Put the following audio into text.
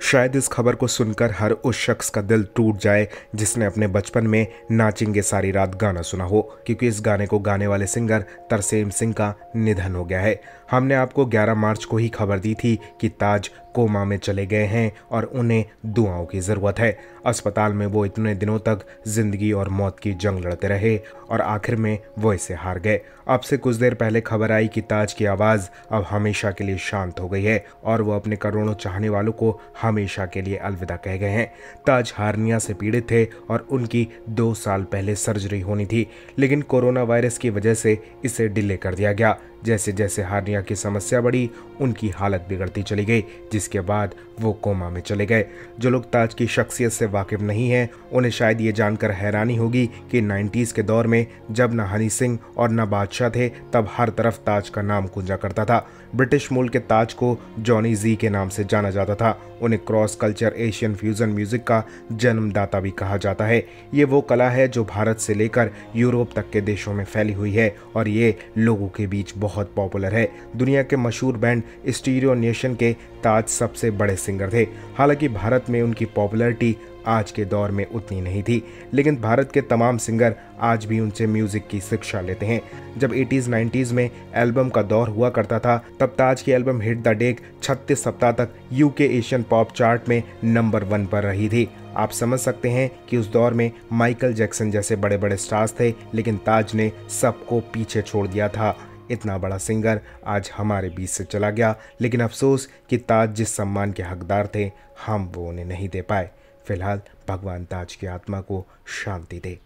शायद इस खबर को सुनकर हर उस शख्स का दिल टूट जाए जिसने अपने बचपन में नाचेंगे सारी रात गाना सुना हो, क्योंकि इस गाने को गाने वाले सिंगर तरसेम सिंह का निधन हो गया है। हमने आपको 11 मार्च को ही खबर दी थी कि ताज कोमा में चले गए हैं और उन्हें दुआओं की ज़रूरत है। अस्पताल में वो इतने दिनों तक ज़िंदगी और मौत की जंग लड़ते रहे और आखिर में वो इसे हार गए। अब से कुछ देर पहले खबर आई कि ताज की आवाज़ अब हमेशा के लिए शांत हो गई है और वो अपने करोड़ों चाहने वालों को हमेशा के लिए अलविदा कह गए हैं। ताज हारनिया से पीड़ित थे और उनकी दो साल पहले सर्जरी होनी थी, लेकिन कोरोना वायरस की वजह से इसे डिले कर दिया गया। जैसे जैसे हार्निया की समस्या बढ़ी, उनकी हालत बिगड़ती चली गई, जिसके बाद वो कोमा में चले गए। जो लोग ताज की शख्सियत से वाकिफ नहीं हैं, उन्हें शायद ये जानकर हैरानी होगी कि 90s के दौर में जब न हनी सिंह और न बादशाह थे, तब हर तरफ़ ताज का नाम गूंजा करता था। ब्रिटिश मूल के ताज को जॉनी जी के नाम से जाना जाता था। उन्हें cross culture Asian fusion music का जन्मदाता भी कहा जाता है। ये वो कला है जो भारत से लेकर यूरोप तक के देशों में फैली हुई है, और ये लोगों के बीच बहुत पॉपुलर है। दुनिया के मशहूर बैंड स्टीरियो नेशन के ताज सबसे बड़े सिंगर थे। हालाँकि भारत में उनकी पॉपुलैरिटी आज के दौर में उतनी नहीं थी, लेकिन भारत के तमाम सिंगर आज भी उनसे म्यूज़िक की शिक्षा लेते हैं। जब 80s 90s में एल्बम का दौर हुआ करता था, तब ताज की एल्बम हिट द डेक 36 सप्ताह तक यूके एशियन पॉप चार्ट में नंबर वन पर रही थी। आप समझ सकते हैं कि उस दौर में माइकल जैक्सन जैसे बड़े बड़े स्टार्स थे, लेकिन ताज ने सबको पीछे छोड़ दिया था। इतना बड़ा सिंगर आज हमारे बीच से चला गया। लेकिन अफसोस कि ताज जिस सम्मान के हकदार थे, हम वो उन्हें नहीं दे पाए। फ़िलहाल भगवान ताज की आत्मा को शांति दे।